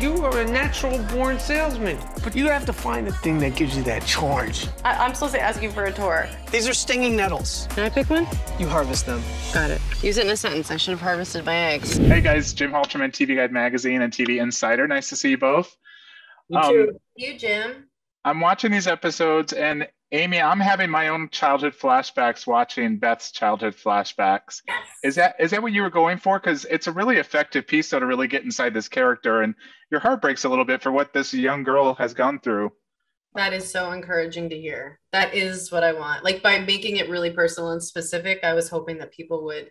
You are a natural born salesman, but you have to find the thing that gives you that charge. I- am supposed to ask you for a tour. These are stinging nettles. Can I pick one? You harvest them. Got it. Use it in a sentence. I should have harvested my eggs. Hey guys, Jim Halterman, TV Guide Magazine and TV Insider. Nice to see you both. You um, too. You, Jim. I'm watching these episodes, and Amy, I'm having my own childhood flashbacks watching Beth's childhood flashbacks. Yes. Is that is that what you were going for? Because it's a really effective piece, though, to really get inside this character, and your heart breaks a little bit for what this young girl has gone through. That is so encouraging to hear. That is what I want. Like by making it really personal and specific, I was hoping that people would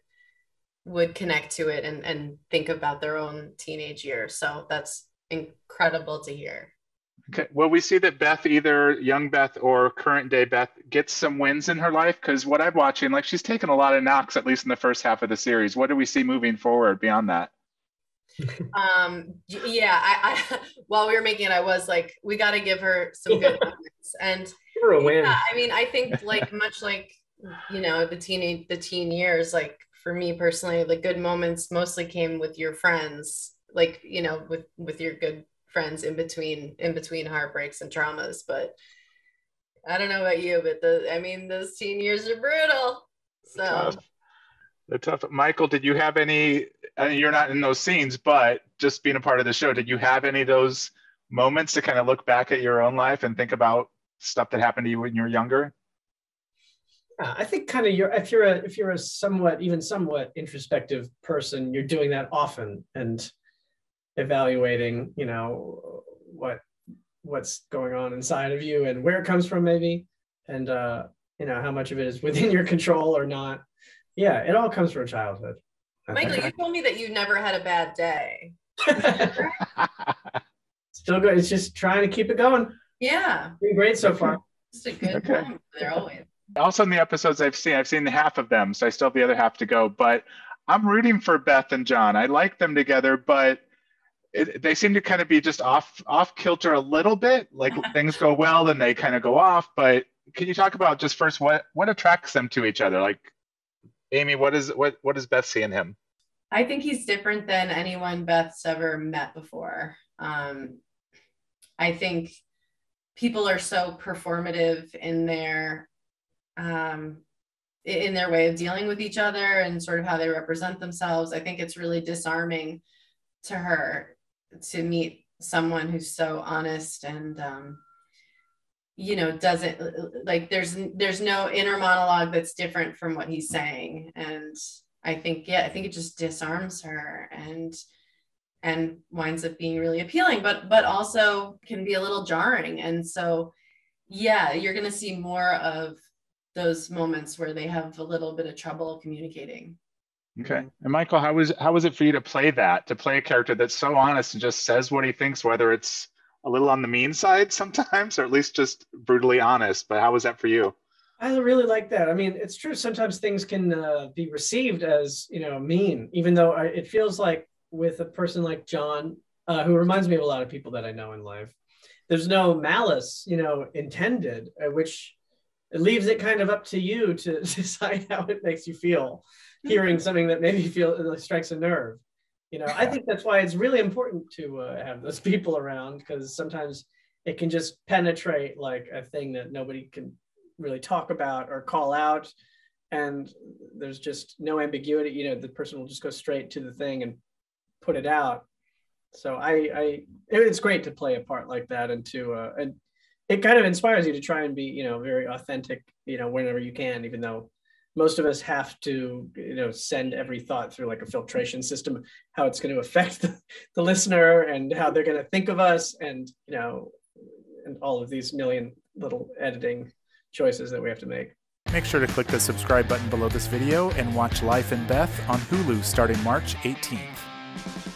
would connect to it and and think about their own teenage years. So that's incredible to hear. Okay. Well, we see that Beth, either young Beth or current day Beth, gets some wins in her life because what I'm watching, like she's taken a lot of knocks, at least in the first half of the series. What do we see moving forward beyond that? um yeah I, I while we were making it i was like we got to give her some good moments and a win. Yeah, i mean i think like much like you know the teenage the teen years like for me personally the good moments mostly came with your friends like you know with with your good friends in between in between heartbreaks and traumas but i don't know about you but the i mean those teen years are brutal so tough. They're tough. Michael, did you have any? I mean, you're not in those scenes, but just being a part of the show, did you have any of those moments to kind of look back at your own life and think about stuff that happened to you when you were younger? Uh, I think kind of you're if you're a if you're a somewhat even somewhat introspective person, you're doing that often and evaluating, you know, what what's going on inside of you and where it comes from maybe. And uh you know how much of it is within your control or not. Yeah it all comes from childhood. Michael you told me that you never had a bad day. Still good it's just trying to keep it going. Yeah. Doing great so far. Just a good okay. they're always also in the episodes i've seen i've seen the half of them so i still have the other half to go but i'm rooting for beth and john. I like them together but it, they seem to kind of be just off off kilter a little bit. Like things go well, then they kind of go off. But can you talk about just first what what attracts them to each other? Like, Amy, what is what what does Beth see in him? I think he's different than anyone Beth's ever met before. Um, I think people are so performative in their um, in their way of dealing with each other and sort of how they represent themselves. I think it's really disarming to her to meet someone who's so honest and um, you know doesn't like there's there's no inner monologue that's different from what he's saying. And i think yeah i think it just disarms her and and winds up being really appealing but but also can be a little jarring. And so yeah you're going to see more of those moments where they have a little bit of trouble communicating Okay. And Michael, how was how was it for you to play that? To play a character that's so honest and just says what he thinks, whether it's a little on the mean side sometimes, or at least just brutally honest. But how was that for you? I really like that. I mean, it's true. Sometimes things can uh, be received as you know mean, even though I, it feels like with a person like John, uh, who reminds me of a lot of people that I know in life. There's no malice, you know, intended, uh, which it leaves it kind of up to you to decide how it makes you feel hearing something that maybe feel like strikes a nerve. You know i think that's why it's really important to uh, have those people around because sometimes it can just penetrate like a thing that nobody can really talk about or call out. And there's just no ambiguity you know the person will just go straight to the thing and put it out. So i i it's great to play a part like that and to uh, and it kind of inspires you to try and be you know very authentic you know whenever you can even though most of us have to you know send every thought through like a filtration system how it's going to affect the, the listener and how they're going to think of us and you know and all of these million little editing choices that we have to make. Make sure to click the subscribe button below this video and watch life and beth on hulu starting march 18th